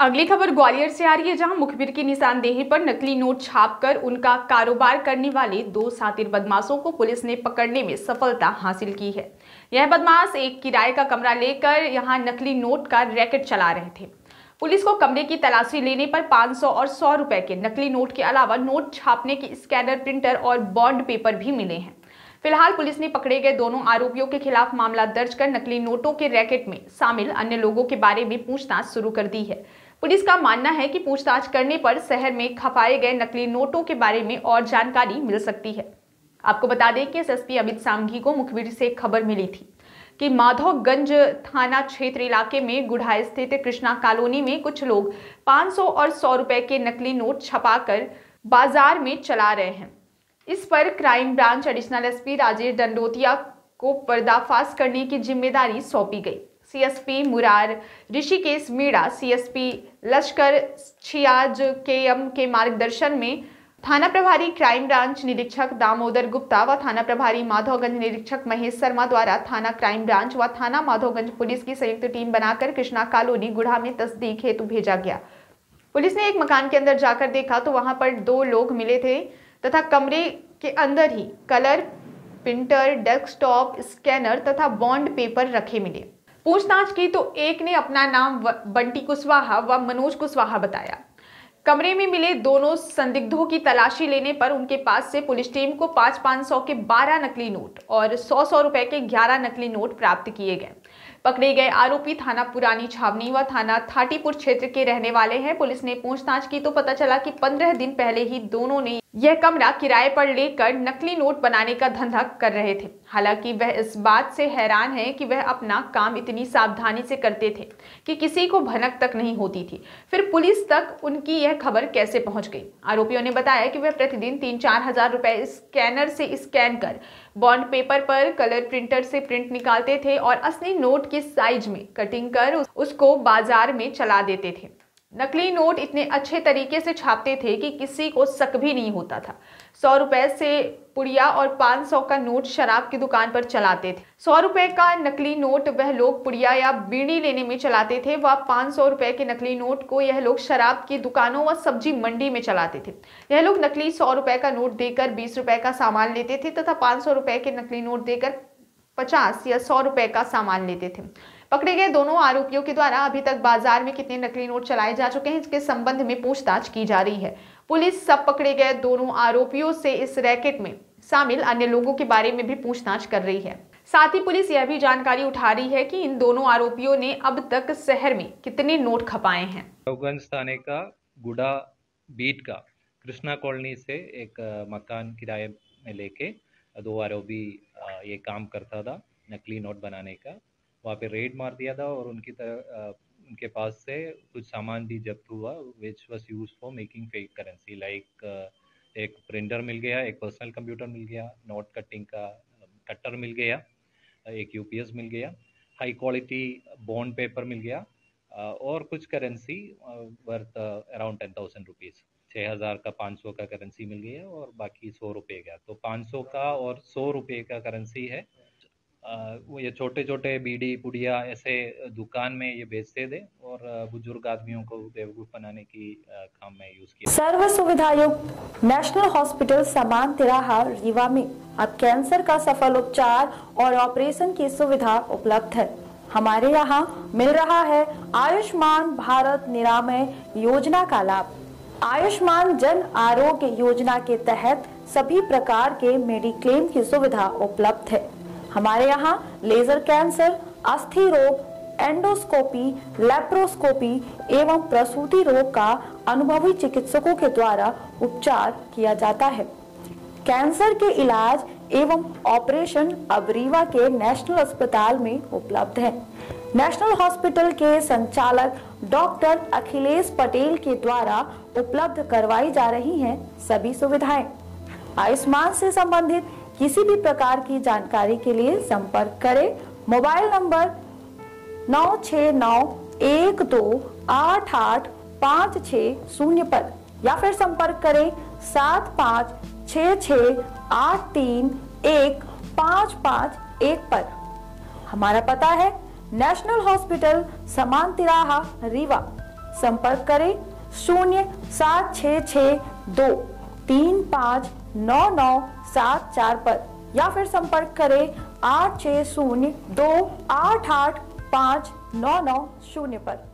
अगली खबर ग्वालियर से आ रही है, जहाँ मुखबिर की निशानदेही पर नकली नोट छापकर उनका कारोबार करने वाले दो सातिर बदमाशों को पुलिस ने पकड़ने में सफलता हासिल की है। यह बदमाश एक किराए का कमरा लेकर यहाँ नकली नोट का रैकेट चला रहे थे। पुलिस को कमरे की तलाशी लेने पर 500 और 100 रुपए के नकली नोट के अलावा नोट छापने के स्कैनर, प्रिंटर और बॉन्ड पेपर भी मिले हैं। फ़िलहाल पुलिस ने पकड़े गए दोनों आरोपियों के खिलाफ मामला दर्ज कर नकली नोटों के रैकेट में शामिल अन्य लोगों के बारे में पूछताछ शुरू कर दी है। पुलिस का मानना है कि पूछताछ करने पर शहर में खपाए गए नकली नोटों के बारे में और जानकारी मिल सकती है। आपको बता दें कि एसएसपी अमित सांघी को मुखबिर से खबर मिली थी कि माधवगंज थाना क्षेत्र इलाके में गुढ़ा स्थित कृष्णा कॉलोनी में कुछ लोग 500 और 100 रुपए के नकली नोट छपाकर बाज़ार में चला रहे हैं। इस पर crime branch additional SP Rajesh Dandotia को पर्दाफाश करने की ज़िम्मेदारी सौंपी गई। सीएसपी मुरार, ऋषिकेश मीणा सीएसपी लश्कर, छियाज के एम के मार्गदर्शन में थाना प्रभारी क्राइम ब्रांच निरीक्षक दामोदर गुप्ता व थाना प्रभारी माधवगंज निरीक्षक महेश शर्मा द्वारा थाना क्राइम ब्रांच व थाना माधवगंज पुलिस की संयुक्त टीम बनाकर कृष्णा कॉलोनी गुढ़ा में तस्दीक हेतु भेजा गया। पुलिस ने एक मकान के अंदर जाकर देखा तो वहाँ पर दो लोग मिले थे तथा कमरे के अंदर ही कलर, प्रिंटर, डेस्कटॉप, स्कैनर तथा बॉन्ड पेपर रखे मिले। पूछताछ की तो एक ने अपना नाम बंटी कुशवाहा व मनोज कुशवाहा बताया। कमरे में मिले दोनों संदिग्धों की तलाशी लेने पर उनके पास से पुलिस टीम को पाँच पाँच सौ के बारह नकली नोट और सौ सौ रुपए के ग्यारह नकली नोट प्राप्त किए गए। पकड़े गए आरोपी थाना पुरानी छावनी व थाना थाटीपुर क्षेत्र के रहने वाले हैं। पुलिस ने पूछताछ की तो पता चला कि पंद्रह दिन पहले ही दोनों ने यह कमरा किराए पर लेकर नकली नोट बनाने का धंधा कर रहे थे। हालाँकि वह इस बात से हैरान है कि वह अपना काम इतनी सावधानी से करते थे कि किसी को भनक तक नहीं होती थी। फिर पुलिस तक उनकी यह खबर कैसे पहुँच गई? आरोपियों ने बताया कि वह प्रतिदिन तीन चार हज़ार रुपए स्कैनर से स्कैन कर बॉन्ड पेपर पर कलर प्रिंटर से प्रिंट निकालते थे और असली नोट के साइज़ में कटिंग कर उसको बाज़ार में चला देते थे। नकली नोट इतने अच्छे तरीके से छापते थे कि किसी को शक भी नहीं होता था। सौ रुपए से पुड़िया और पाँच सौ का नोट शराब की दुकान पर चलाते थे। सौ रुपए का नकली नोट वह लोग पुड़िया या बीड़ी लेने में चलाते थे व पाँच सौ रुपए के नकली नोट को यह लोग शराब की दुकानों व सब्ज़ी मंडी में चलाते थे। यह लोग नकली सौ रुपए का नोट देकर बीस रुपए का सामान लेते थे तथा पाँच सौ रुपए के नकली नोट देकर पचास या सौ रुपए का सामान लेते थे। पकड़े गए दोनों आरोपियों के द्वारा अभी तक बाज़ार में कितने नकली नोट चलाए जा चुके हैं, इसके संबंध में पूछताछ की जा रही है। पुलिस सब पकड़े गए दोनों आरोपियों से इस रैकेट में शामिल अन्य लोगों के बारे में भी पूछताछ कर रही है। साथ ही पुलिस यह भी जानकारी उठा रही है कि इन दोनों आरोपियों ने अब तक शहर में कितने नोट खपाए हैं। थाने का, गुड़ा बीट का, कृष्णा कॉलोनी से एक मकान किराए में लेके दो आरोपी ये काम करता था नकली नोट बनाने का। वहाँ पे रेड मार दिया था और उनकी तरह उनके पास से कुछ सामान भी जब्त हुआ which was use for making fake currency like एक प्रिंटर मिल गया, एक पर्सनल कंप्यूटर मिल गया नोट कटिंग का कटर मिल गया, एक यूपीएस मिल गया हाई क्वालिटी बॉन्ड पेपर मिल गया और कुछ currency worth around ten thousand rupees छः हज़ार का पाँच सौ का करेंसी मिल गया और बाकी सौ रुपये का। तो पाँच सौ का और सौ रुपये का करेंसी है वो ये छोटे छोटे बीड़ी पुड़िया ऐसे दुकान में ये बेचते थे और बुज़ुर्ग आदमियों को बेवकूफ़ बनाने की काम में यूज़ किया। सर्व सुविधा युक्त नेशनल हॉस्पिटल समान तिराहा रीवा में। अब कैंसर का सफल उपचार और ऑपरेशन की सुविधा उपलब्ध है। हमारे यहाँ मिल रहा है आयुष्मान भारत निरामय योजना का लाभ। आयुष्मान जन आरोग्य योजना के तहत सभी प्रकार के मेडिक्लेम की सुविधा उपलब्ध है। हमारे यहाँ लेजर कैंसर अस्थि रोग एंडोस्कोपी लेप्रोस्कोपी एवं प्रसूति रोग का अनुभवी चिकित्सकों के द्वारा उपचार किया जाता है। कैंसर के इलाज एवं ऑपरेशन अब रीवा के नेशनल अस्पताल में उपलब्ध है। नेशनल हॉस्पिटल के संचालक डॉक्टर अखिलेश पटेल के द्वारा उपलब्ध करवाई जा रही हैं सभी सुविधाएँ। आयुष्मान से संबंधित किसी भी प्रकार की जानकारी के लिए संपर्क करें। मोबाइल नंबर नौ छ नौ एक दो आठ आठ पाँच छ शून्य पर या फिर संपर्क करें सात पाँच छ छ आठ तीन एक पाँच पाँच एक पर। हमारा पता है नेशनल हॉस्पिटल समान तिराहा रीवा। संपर्क करें शून्य सात छ छ दो तीन पाँच नौ नौ सात चार पर या फिर संपर्क करें आठ छः शून्य दो आठ आठ पाँच नौ नौ शून्य पर।